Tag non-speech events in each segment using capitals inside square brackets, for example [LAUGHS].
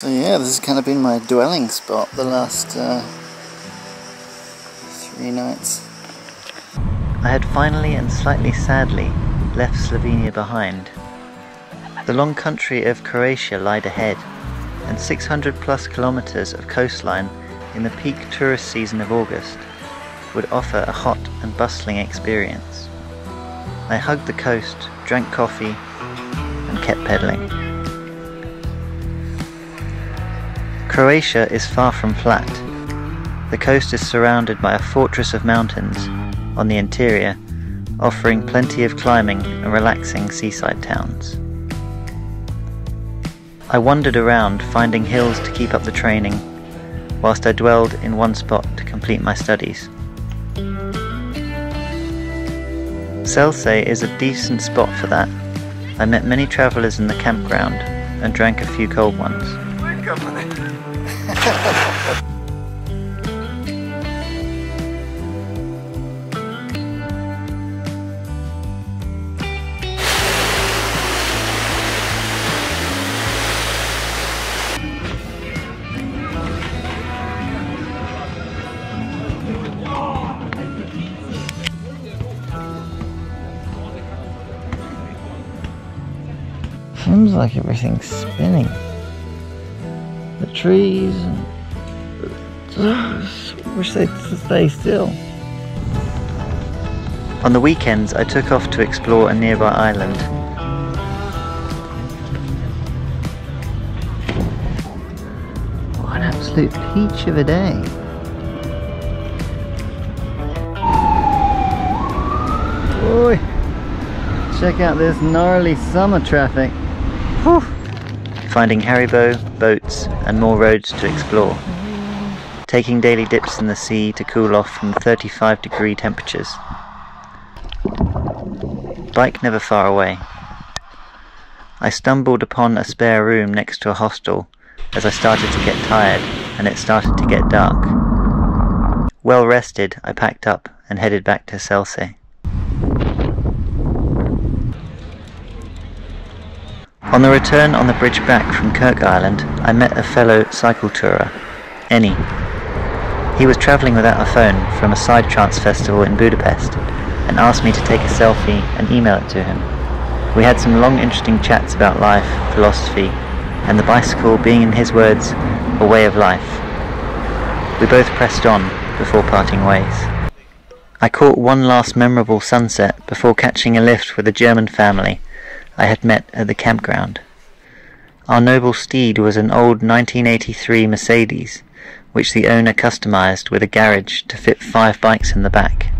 So yeah, this has kind of been my dwelling spot the last uh, three nights. I had finally and slightly sadly left Slovenia behind. The long country of Croatia lied ahead, and 600 plus kilometers of coastline in the peak tourist season of August would offer a hot and bustling experience. I hugged the coast, drank coffee, and kept pedaling. Croatia is far from flat. The coast is surrounded by a fortress of mountains on the interior, offering plenty of climbing and relaxing seaside towns. I wandered around finding hills to keep up the training, whilst I dwelled in one spot to complete my studies. Selce is a decent spot for that. I met many travellers in the campground and drank a few cold ones. Seems like everything's spinning. Trees and [SIGHS] wish they'd stay still. On the weekends, I took off to explore a nearby island. What an absolute peach of a day. Boy, check out this gnarly summer traffic. Whew. Finding Haribo, boats, and more roads to explore. Taking daily dips in the sea to cool off from 35 degree temperatures. Bike never far away. I stumbled upon a spare room next to a hostel as I started to get tired and it started to get dark. Well rested, I packed up and headed back to Selce. On the return on the bridge back from Krk Island, I met a fellow cycle tourer, Eni. He was travelling without a phone from a side trance festival in Budapest and asked me to take a selfie and email it to him. We had some long interesting chats about life, philosophy, and the bicycle being in his words, a way of life. We both pressed on before parting ways. I caught one last memorable sunset before catching a lift with a German family I had met at the campground. Our noble steed was an old 1983 Mercedes, which the owner customized with a garage to fit five bikes in the back.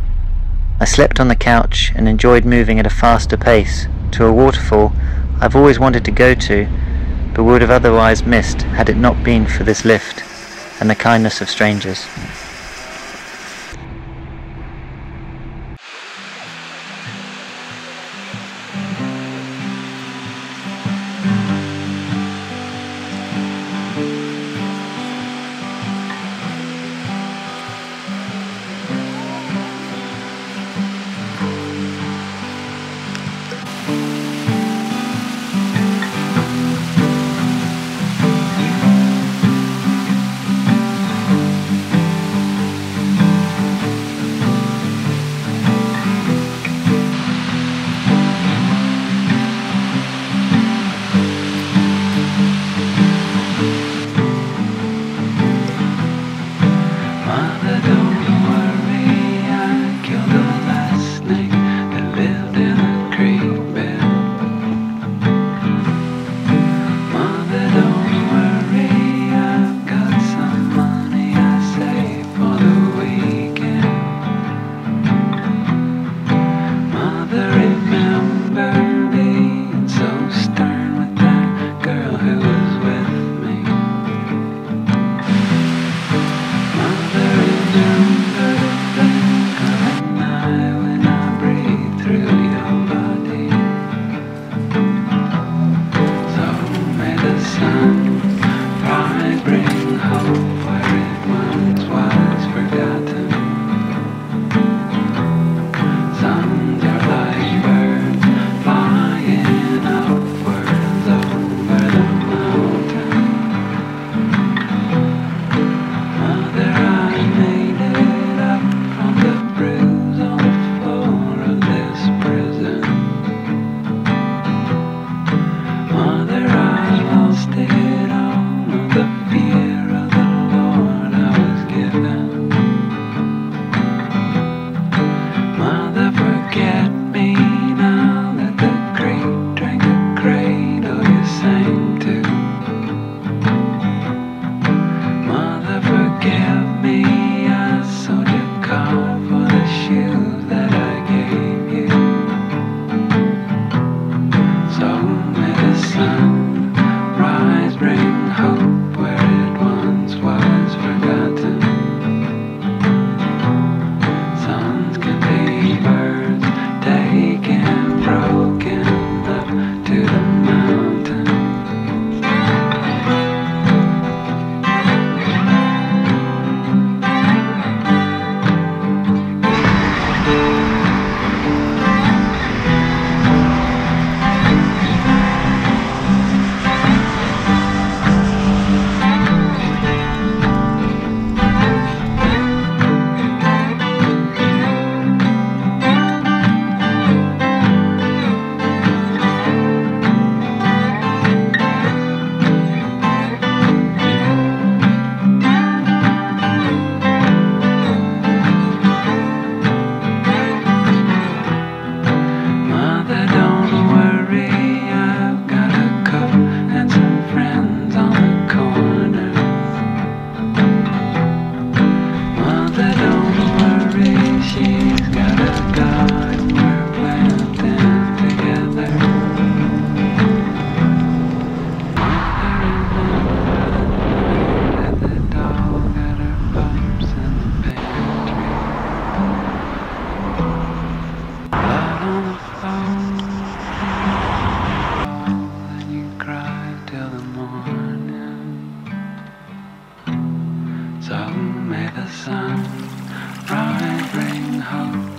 I slept on the couch and enjoyed moving at a faster pace to a waterfall I've always wanted to go to, but would have otherwise missed had it not been for this lift and the kindness of strangers. So may the sun bright bring hope.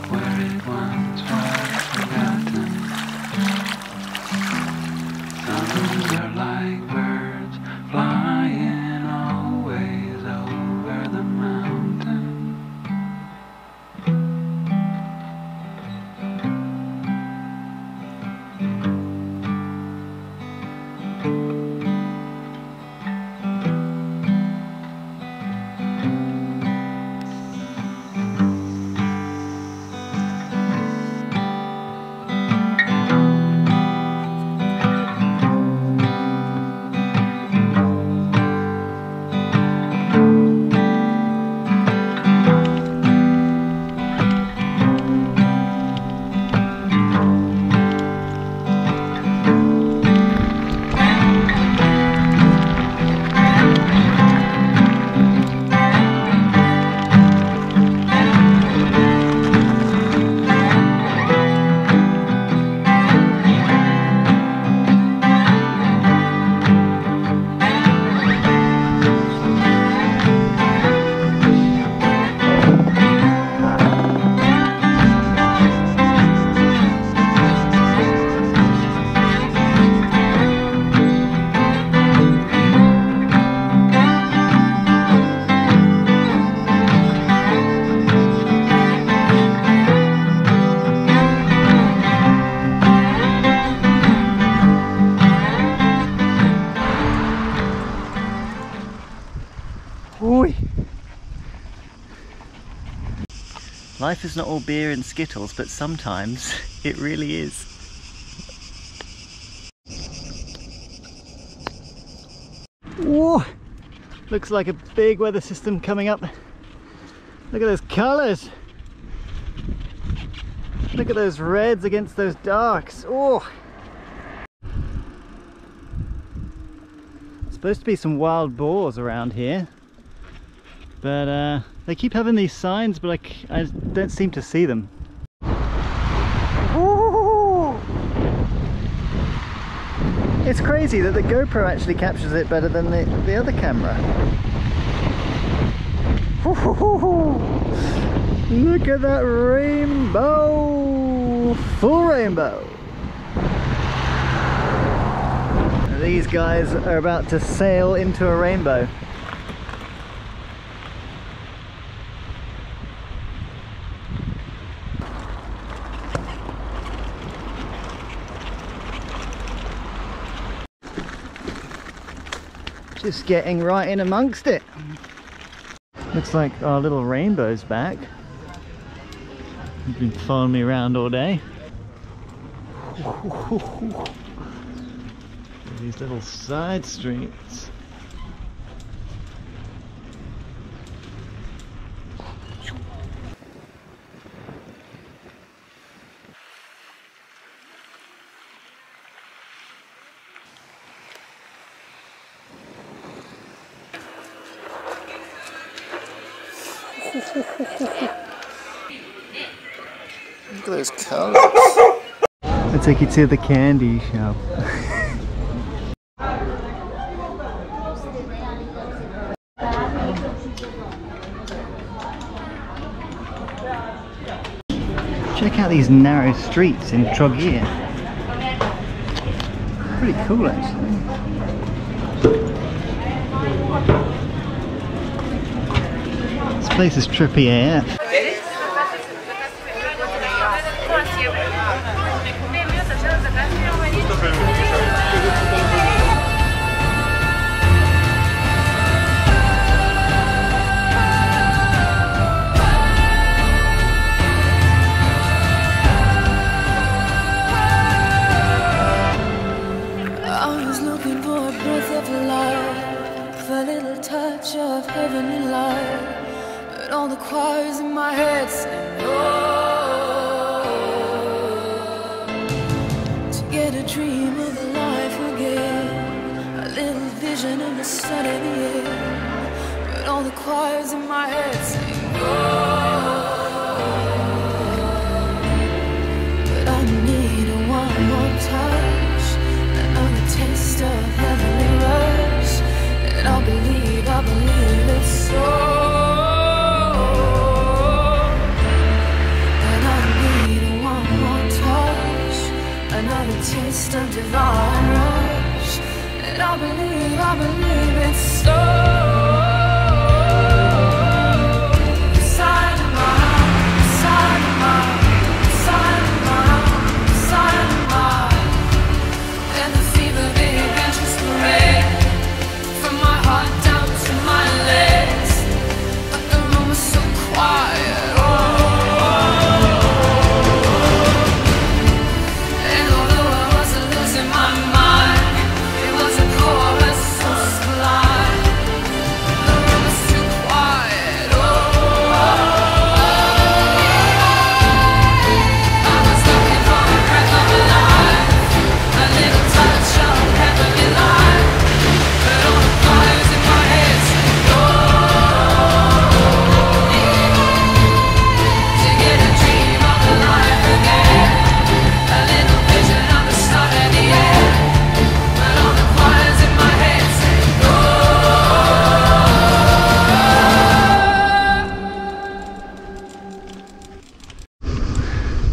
Life is not all beer and skittles, but sometimes [LAUGHS] it really is. Whoa! Looks like a big weather system coming up. Look at those colours! Look at those reds against those darks. Oh! Supposed to be some wild boars around here but uh, they keep having these signs but like I don't seem to see them. It's crazy that the GoPro actually captures it better than the, the other camera. Look at that rainbow. Full rainbow. These guys are about to sail into a rainbow just getting right in amongst it. Looks like our little rainbow's back. He's been following me around all day. These little side streets. Look at those colours. I'll take you to the candy shop. Check out these narrow streets in Trogir. Pretty cool actually. Place is trippy AF. Touch of heavenly light. But all the choirs in my head sing no. To get a dream of life again, a little vision in the sun in the air. But all the choirs in my head sing no. Divine rush. And I believe, I believe it's so.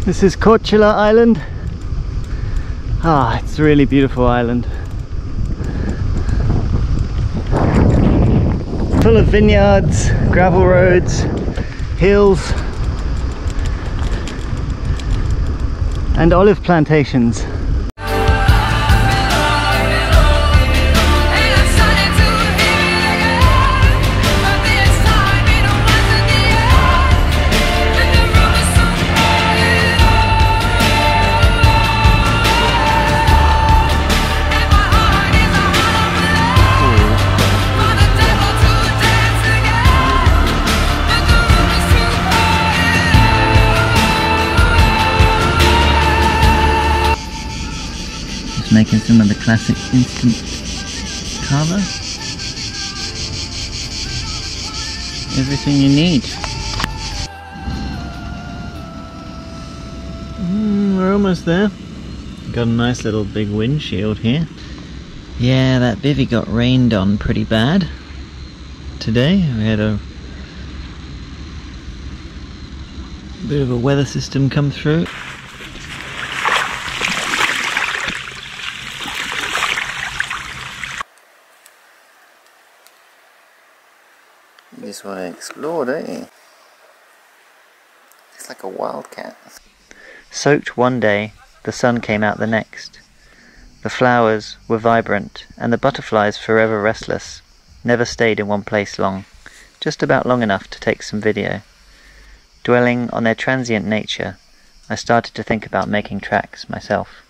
This is Korčula Island. Ah, it's a really beautiful island. Full of vineyards, gravel roads, hills, and olive plantations. Making some of the classic instant kava. Everything you need. Mm, we're almost there. Got a nice little big windshield here. Yeah, that bivvy got rained on pretty bad today. We had a bit of a weather system come through. You just want to explore, don't you? It's like a wildcat. Soaked one day, the sun came out the next. The flowers were vibrant, and the butterflies forever restless, never stayed in one place long, just about long enough to take some video. Dwelling on their transient nature, I started to think about making tracks myself.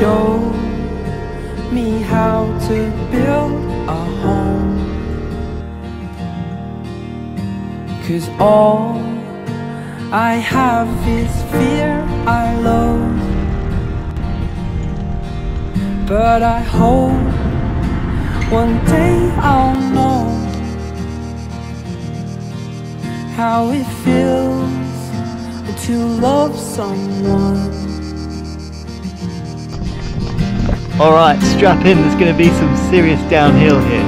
Show me how to build a home. Cause all I have is fear I loathe. But I hope one day I'll know how it feels to love someone. Alright, strap in, there's going to be some serious downhill here.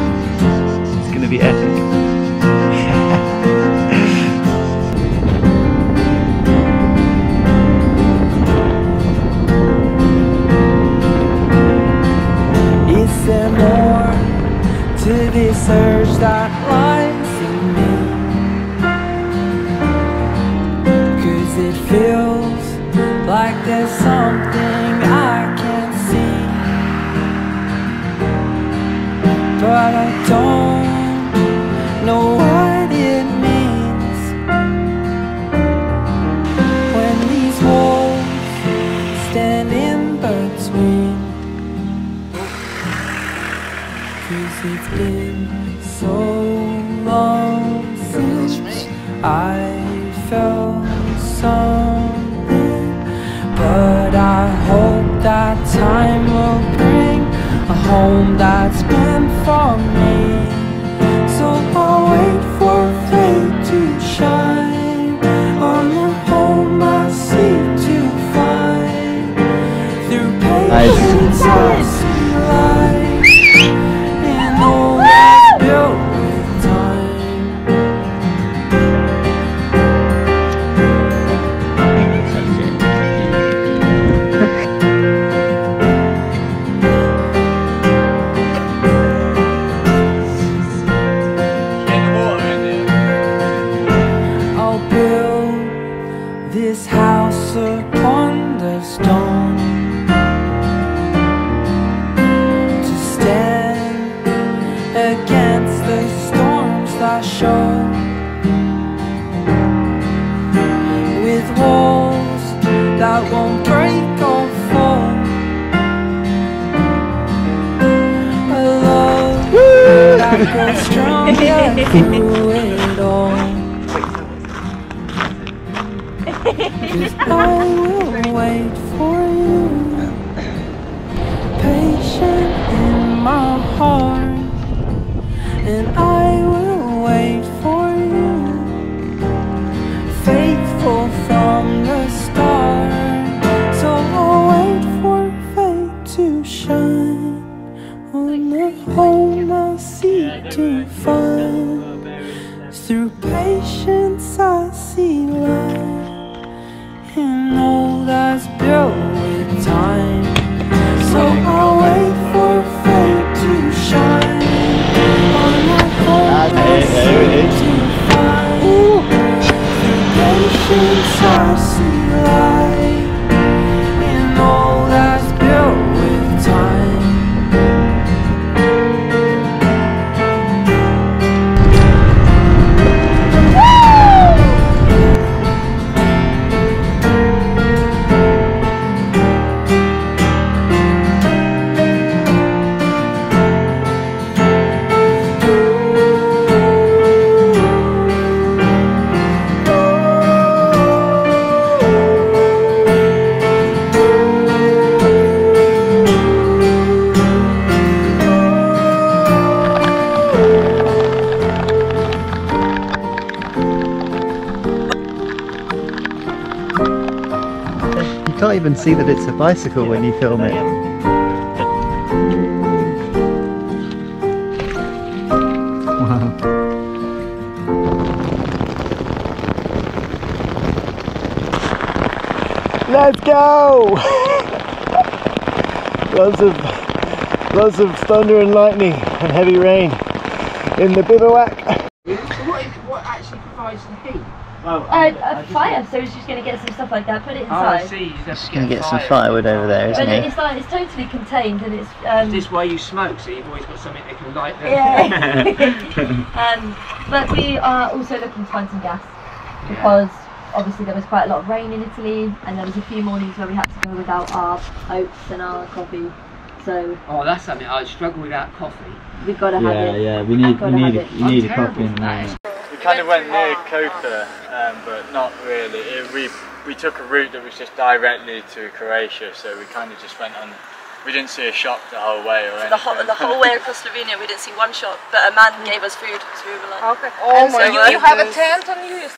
It's going to be epic. [LAUGHS] To this urge that But I hope that time will bring a home that's meant for me I see can't even see that it's a bicycle when you film it. Let's go! [LAUGHS] lots of lots of thunder and lightning and heavy rain in the bivouac. What, what actually provides the heat? Uh, a fire, so he's just going to get some stuff like that, put it Oh, I inside. see. You just have Just to gonna get, get some firewood over there, but isn't it- it? it's like it's totally contained and it's um, Is this why you smoke? So you've always got something that can light them. yeah. [LAUGHS] [LAUGHS] um, but we are also looking to find some gas because obviously there was quite a lot of rain in Italy and there was a few mornings where we had to go without our oats and our coffee. So Oh, that's something I struggle without coffee. we've got to have Yeah, it. yeah, yeah. we need, we gotta need, have a, you need a I'm coffee in for there. That. We kind of went near Koper, um, but not really. It, we we took a route that was just directly to Croatia, so we kind of just went on. We didn't see a shop the whole way or anything. the whole, the whole way across Slovenia, we didn't see one shop, but a man gave us food, so we were like, Okay. Oh my you, you have a tent on you?